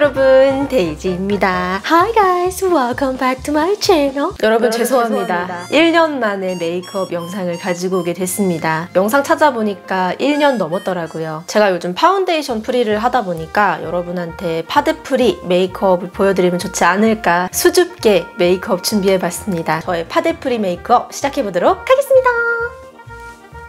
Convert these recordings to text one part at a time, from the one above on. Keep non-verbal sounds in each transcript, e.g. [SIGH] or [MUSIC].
여러분 데이지입니다. Hi guys welcome back to my channel. 여러분, 죄송합니다. 죄송합니다. 1년 만에 메이크업 영상을 가지고 오게 됐습니다. 영상 찾아보니까 1년 넘었더라고요. 제가 요즘 파운데이션 free를 하다 보니까 여러분한테 파데 free 메이크업을 보여드리면 좋지 않을까 수줍게 메이크업 준비해봤습니다. 저의 파데 free 메이크업 시작해보도록 하겠습니다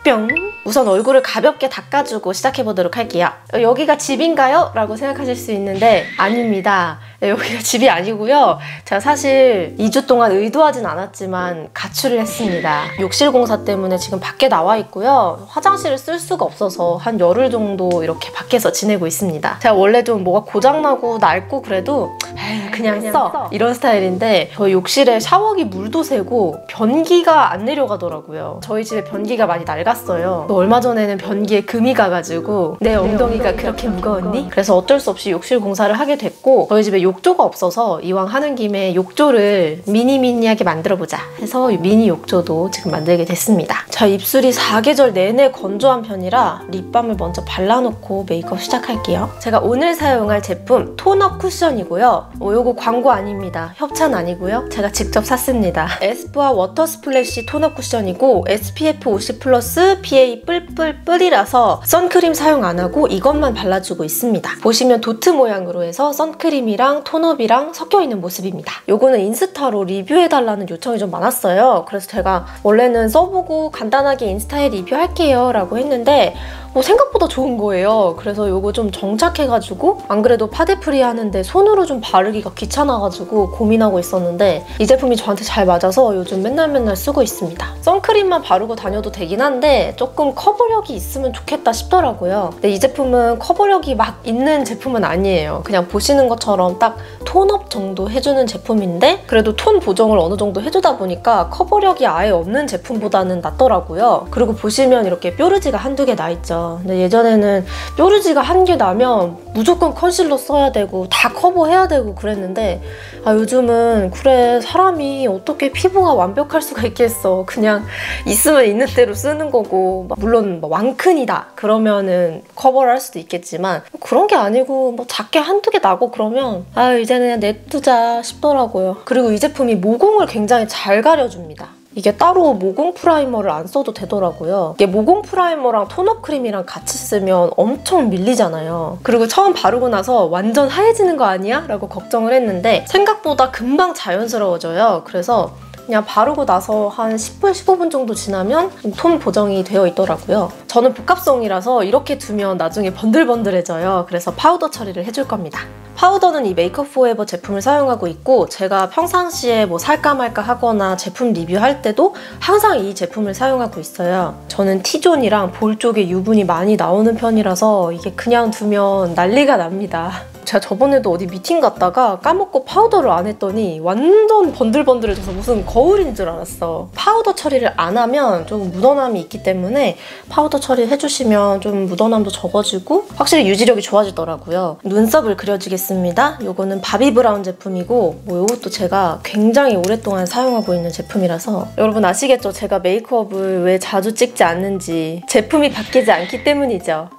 뿅. 우선 얼굴을 가볍게 닦아주고 시작해보도록 할게요. 여기가 집인가요? 라고 생각하실 수 있는데 아닙니다 네, 여기가 집이 아니고요. 제가 사실 2주 동안 의도하진 않았지만 가출을 했습니다. 욕실 공사 때문에 지금 밖에 나와 있고요. 화장실을 쓸 수가 없어서 한 열흘 정도 이렇게 밖에서 지내고 있습니다. 제가 원래 좀 뭐가 고장나고 낡고 그래도 에이, 그냥, 그냥 써. 써 이런 스타일인데 저희 욕실에 샤워기 물도 새고 변기가 안 내려가더라고요. 저희 집에 변기가 많이 낡았어요. 얼마 전에는 변기에 금이 가가지고 내 엉덩이가, 엉덩이가 그렇게 무거웠니? 무거웠니? 그래서 어쩔 수 없이 욕실 공사를 하게 됐고 저희 집에 욕 조가 없어서 이왕 하는 김에 욕조를 미니미니하게 만들어보자 해서 미니 욕조도 지금 만들게 됐습니다. 저 입술이 사계절 내내 건조한 편이라 립밤을 먼저 발라놓고 메이크업 시작할게요. 제가 오늘 사용할 제품 tone-up 쿠션이고요. 어, 요거 광고 아닙니다. 협찬 아니고요. 제가 직접 샀습니다. 에스쁘아 워터 스플래시 tone-up 쿠션이고 SPF 50 플러스 PA 뿔뿔뿔이라서 선크림 사용 안 하고 이것만 발라주고 있습니다. 보시면 도트 모양으로 해서 선크림이랑 tone-up이랑 섞여있는 모습입니다. 요거는 인스타로 리뷰해달라는 요청이 좀 많았어요. 그래서 제가 원래는 써보고 간단하게 인스타에 리뷰할게요 라고 했는데 뭐 생각보다 좋은 거예요. 그래서 이거 좀 정착해가지고 안 그래도 파데프리 하는데 손으로 좀 바르기가 귀찮아가지고 고민하고 있었는데 이 제품이 저한테 잘 맞아서 요즘 맨날 맨날 쓰고 있습니다. 선크림만 바르고 다녀도 되긴 한데 조금 커버력이 있으면 좋겠다 싶더라고요. 근데 이 제품은 커버력이 막 있는 제품은 아니에요. 그냥 보시는 것처럼 딱 tone up 정도 해주는 제품인데 그래도 톤 보정을 어느 정도 해주다 보니까 커버력이 아예 없는 제품보다는 낫더라고요. 그리고 보시면 이렇게 뾰루지가 한두 개 나 있죠. 근데 예전에는 뾰루지가 한 개 나면 무조건 컨실러 써야 되고 다 커버해야 되고 그랬는데 아 요즘은 그래 사람이 어떻게 피부가 완벽할 수가 있겠어. 그냥 있으면 있는 대로 쓰는 거고 물론 뭐 왕큰이다 그러면은 커버를 할 수도 있겠지만 그런 게 아니고 뭐 작게 한두 개 나고 그러면 아 이제는 그냥 냅두자 싶더라고요. 그리고 이 제품이 모공을 굉장히 잘 가려줍니다 이게 따로 모공 primer를 안 써도 되더라고요. 이게 모공 primer랑 tone up 크림이랑 같이 쓰면 엄청 밀리잖아요. 그리고 처음 바르고 나서 완전 하얘지는 거 아니야? 라고 걱정을 했는데 생각보다 금방 자연스러워져요. 그래서 그냥 바르고 나서 한 10분, 15분 정도 지나면 톤 보정이 되어 있더라고요. 저는 복합성이라서 이렇게 두면 나중에 번들번들해져요. 그래서 파우더 처리를 해줄 겁니다. 파우더는 이 메이크업 포에버 제품을 사용하고 있고 제가 평상시에 뭐 살까 말까 하거나 제품 리뷰할 때도 항상 이 제품을 사용하고 있어요. 저는 T존이랑 볼 쪽에 유분이 많이 나오는 편이라서 이게 그냥 두면 난리가 납니다. 제가 저번에도 어디 미팅 갔다가 까먹고 파우더를 안 했더니 완전 번들번들해져서 무슨 거울인 줄 알았어. 파우더 처리를 안 하면 좀 묻어남이 있기 때문에 파우더 처리 해주시면 좀 묻어남도 적어지고 확실히 유지력이 좋아지더라고요. 눈썹을 그려주겠습니다. 이거는 바비 브라운 제품이고 뭐 이것도 제가 굉장히 오랫동안 사용하고 있는 제품이라서 여러분 아시겠죠? 제가 메이크업을 왜 자주 찍지 않는지 제품이 바뀌지 않기 때문이죠.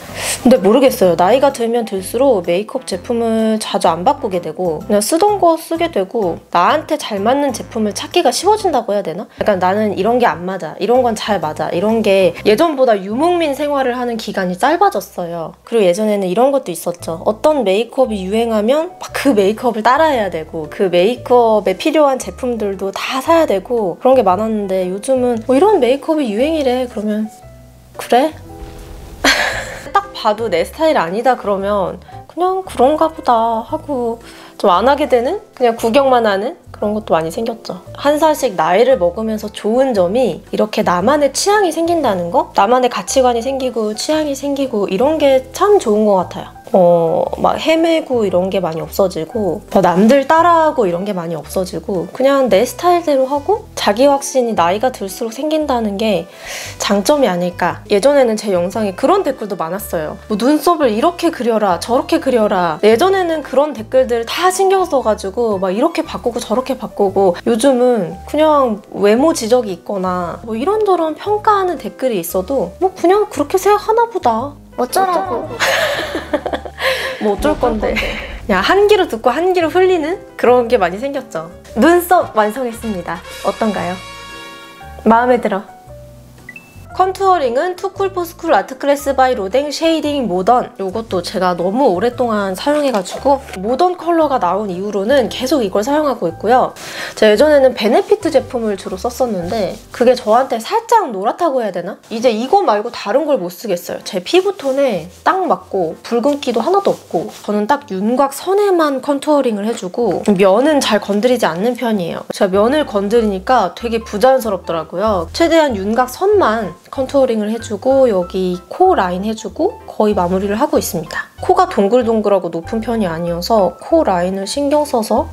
근데 모르겠어요. 나이가 들면 들수록 메이크업 제품을 자주 안 바꾸게 되고 그냥 쓰던 거 쓰게 되고 나한테 잘 맞는 제품을 찾기가 쉬워진다고 해야 되나? 약간 나는 이런 게 안 맞아. 이런 건 잘 맞아. 이런 게 예전보다 유목민 생활을 하는 기간이 짧아졌어요. 그리고 예전에는 이런 것도 있었죠. 어떤 메이크업이 유행하면 그 메이크업을 따라해야 되고 그 메이크업에 필요한 제품들도 다 사야 되고 그런 게 많았는데 요즘은 뭐 이런 메이크업이 유행이래. 그러면 그래? 봐도 내 스타일 아니다 그러면 그냥 그런가 보다 하고 좀 안 하게 되는? 그냥 구경만 하는? 그런 것도 많이 생겼죠. 한 살씩 나이를 먹으면서 좋은 점이 이렇게 나만의 취향이 생긴다는 거? 나만의 가치관이 생기고 취향이 생기고 이런 게 참 좋은 것 같아요. 어, 막 헤매고 이런 게 많이 없어지고 남들 따라하고 이런 게 많이 없어지고 그냥 내 스타일대로 하고 자기 확신이 나이가 들수록 생긴다는 게 장점이 아닐까. 예전에는 제 영상에 그런 댓글도 많았어요. 뭐 눈썹을 이렇게 그려라 저렇게 그려라. 예전에는 그런 댓글들 다 신경 써가지고 막 이렇게 바꾸고 저렇게 바꾸고 요즘은 그냥 외모 지적이 있거나 뭐 이런저런 평가하는 댓글이 있어도 뭐 그냥 그렇게 생각하나 보다. 어쩌라고 [LAUGHS] 뭐 어쩔 건데 [LAUGHS] 그냥 한 귀로 듣고 한 귀로 흘리는 그런 게 많이 생겼죠. 눈썹 완성했습니다. 어떤가요? 마음에 들어. contouring은 투쿨 포스쿨 아트클래스 바이 로댕 쉐이딩 모던 이것도 제가 너무 오랫동안 사용해가지고 모던 컬러가 나온 이후로는 계속 이걸 사용하고 있고요. 제가 예전에는 베네피트 제품을 주로 썼었는데 그게 저한테 살짝 노랗다고 해야 되나? 이제 이거 말고 다른 걸 못 쓰겠어요. 제 피부톤에 딱 맞고 붉은기도 하나도 없고 저는 딱 윤곽 선에만 contouring을 해주고 면은 잘 건드리지 않는 편이에요. 제가 면을 건드리니까 되게 부자연스럽더라고요. 최대한 윤곽 선만 contouring을 해주고 여기 코 라인 해주고 거의 마무리를 하고 있습니다. 코가 동글동글하고 높은 편이 아니어서 코 라인을 신경 써서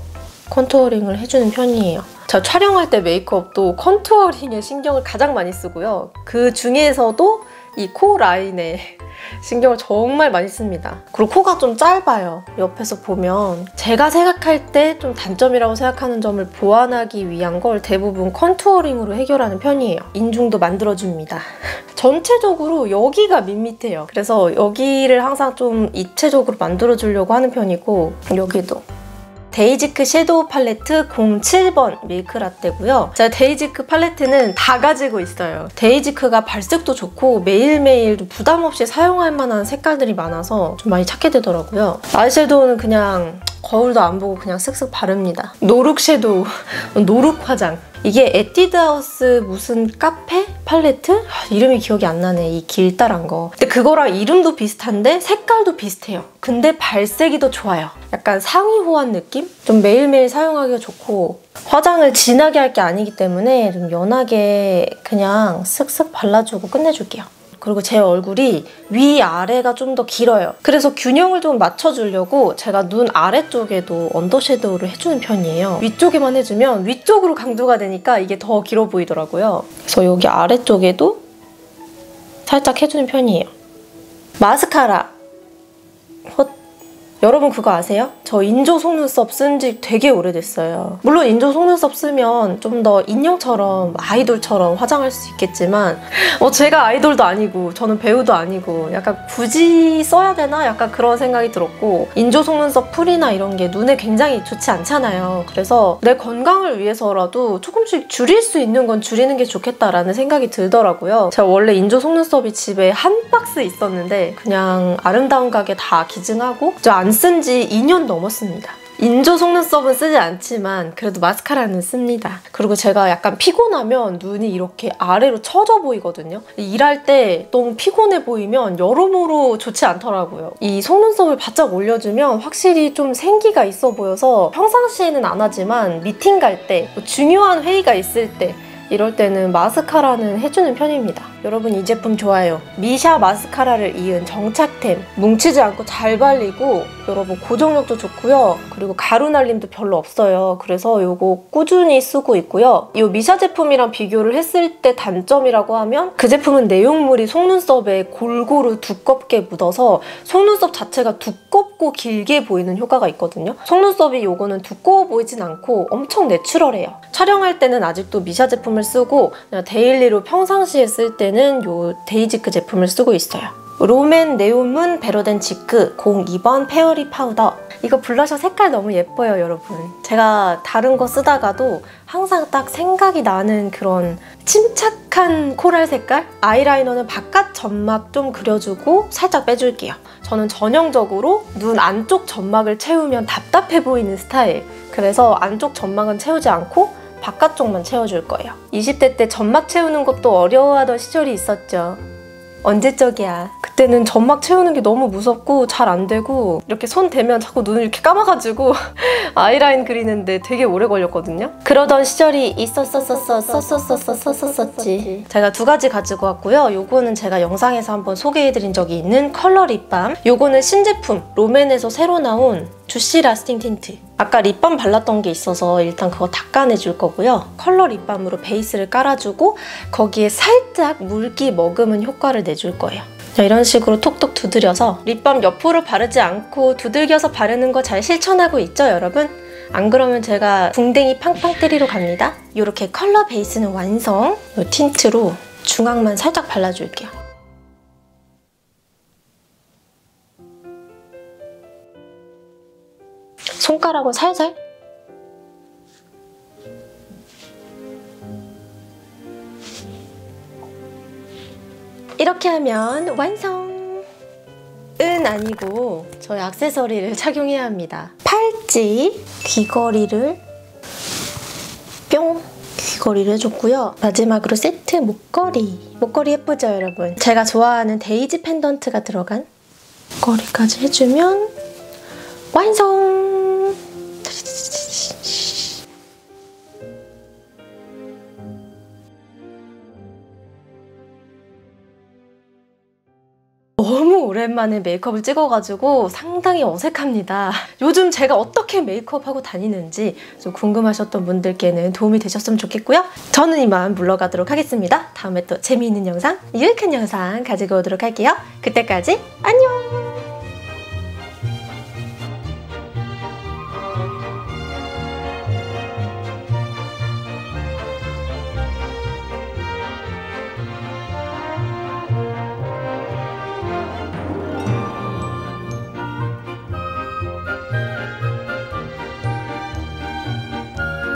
contouring을 해주는 편이에요. 자, 촬영할 때 메이크업도 contouring에 신경을 가장 많이 쓰고요. 그 중에서도 이 코 라인에 [LAUGHS] 신경을 정말 많이 씁니다. 그리고 코가 좀 짧아요. 옆에서 보면 제가 생각할 때 좀 단점이라고 생각하는 점을 보완하기 위한 걸 대부분 contouring으로 해결하는 편이에요. 인중도 만들어줍니다. [LAUGHS] 전체적으로 여기가 밋밋해요. 그래서 여기를 항상 좀 입체적으로 만들어주려고 하는 편이고 여기도 데이지크 섀도우 팔레트 07번 밀크라떼고요. 제가 데이지크 팔레트는 다 가지고 있어요. 데이지크가 발색도 좋고 매일매일 부담 없이 사용할 만한 색깔들이 많아서 좀 많이 찾게 되더라고요. 아이섀도우는 그냥 거울도 안 보고 그냥 쓱쓱 바릅니다. no look shadow, [LAUGHS] no look 화장. 이게 에뛰드하우스 무슨 카페 팔레트? 아, 이름이 기억이 안 나네. 이 길다란 거. 근데 그거랑 이름도 비슷한데 색깔도 비슷해요. 근데 발색이 더 좋아요. 약간 상위 호환 느낌? 좀 매일매일 사용하기가 좋고 화장을 진하게 할 게 아니기 때문에 좀 연하게 그냥 쓱쓱 발라주고 끝내줄게요. 그리고 제 얼굴이 위아래가 좀 더 길어요. 그래서 균형을 좀 맞춰주려고 제가 눈 아래쪽에도 under shadow를 해주는 편이에요. 위쪽에만 해주면 위쪽으로 강조가 되니까 이게 더 길어 보이더라고요. 그래서 여기 아래쪽에도 살짝 해주는 편이에요. 마스카라. 헛. 여러분 그거 아세요? 저 인조 속눈썹 쓴 지 되게 오래됐어요. 물론 인조 속눈썹 쓰면 좀 더 인형처럼 아이돌처럼 화장할 수 있겠지만 어 제가 아이돌도 아니고 저는 배우도 아니고 약간 굳이 써야 되나? 약간 그런 생각이 들었고 인조 속눈썹 풀이나 이런 게 눈에 굉장히 좋지 않잖아요. 그래서 내 건강을 위해서라도 조금씩 줄일 수 있는 건 줄이는 게 좋겠다라는 생각이 들더라고요. 제가 원래 인조 속눈썹이 집에 한 박스 있었는데 그냥 아름다운 가게 다 기증하고 안쓴 지 2년 넘었습니다. 인조 속눈썹은 쓰지 않지만 그래도 마스카라는 씁니다. 그리고 제가 약간 피곤하면 눈이 이렇게 아래로 처져 보이거든요. 일할 때 너무 피곤해 보이면 여러모로 좋지 않더라고요. 이 속눈썹을 바짝 올려주면 확실히 좀 생기가 있어 보여서 평상시에는 안 하지만 미팅 갈 때, 뭐 중요한 회의가 있을 때 이럴 때는 마스카라는 해주는 편입니다. 여러분 이 제품 좋아요. 미샤 마스카라를 이은 정착템. 뭉치지 않고 잘 발리고 여러분 고정력도 좋고요. 그리고 가루 날림도 별로 없어요. 그래서 이거 꾸준히 쓰고 있고요. 이 미샤 제품이랑 비교를 했을 때 단점이라고 하면 그 제품은 내용물이 속눈썹에 골고루 두껍게 묻어서 속눈썹 자체가 두껍 고 길게 보이는 효과가 있거든요. 속눈썹이 이거는 두꺼워 보이진 않고 엄청 내추럴해요. 촬영할 때는 아직도 미샤 제품을 쓰고 daily로 평상시에 쓸 때는 이 데이지크 제품을 쓰고 있어요. 롬앤 Neon Moon Better Than Cheek 02번 Fairy Powder 이거 블러셔 색깔 너무 예뻐요 여러분 제가 다른 거 쓰다가도 항상 딱 생각이 나는 그런 침착한 코랄 색깔 아이라이너는 바깥 점막 좀 그려주고 살짝 빼줄게요 저는 전형적으로 눈 안쪽 점막을 채우면 답답해 보이는 스타일 그래서 안쪽 점막은 채우지 않고 바깥쪽만 채워줄 거예요. 20대 때 점막 채우는 것도 어려워하던 시절이 있었죠. 언제적이야. 그때는 점막 채우는 게 너무 무섭고 잘 안 되고 이렇게 손 대면 자꾸 눈을 이렇게 감아가지고 [LAUGHS] 아이라인 그리는데 되게 오래 걸렸거든요. 그러던 시절이 있었었었었었었었었었지. 제가 두 가지 가지고 왔고요. 요거는 제가 영상에서 한번 소개해드린 적이 있는 컬러 립밤. 요거는 신제품 롬앤에서 새로 나온 Juicy Lasting Tint. 아까 립밤 발랐던 게 있어서 일단 그거 닦아내줄 거고요. 컬러 립밤으로 베이스를 깔아주고 거기에 살짝 물기 머금은 효과를 내줄 거예요. 자, 이런 식으로 톡톡 두드려서 립밤 옆으로 바르지 않고 두들겨서 바르는 거 잘 실천하고 있죠, 여러분? 안 그러면 제가 궁뎅이 팡팡 때리러 갑니다. 이렇게 컬러 베이스는 완성. 이 틴트로 중앙만 살짝 발라줄게요. 숟가락으로 살살 이렇게 하면 완성! 은 아니고 저희 액세서리를 착용해야 합니다. 팔찌, 귀걸이를 뿅! 귀걸이를 해줬고요. 마지막으로 세트 목걸이. 목걸이 예쁘죠, 여러분? 제가 좋아하는 데이지 펜던트가 들어간 목걸이까지 해주면 완성! 오랜만에 메이크업을 찍어가지고 상당히 어색합니다. [LAUGHS] 요즘 제가 어떻게 메이크업하고 다니는지 좀 궁금하셨던 분들께는 도움이 되셨으면 좋겠고요. 저는 이만 물러가도록 하겠습니다. 다음에 또 재미있는 영상, 유익한 영상 가지고 오도록 할게요. 그때까지 안녕!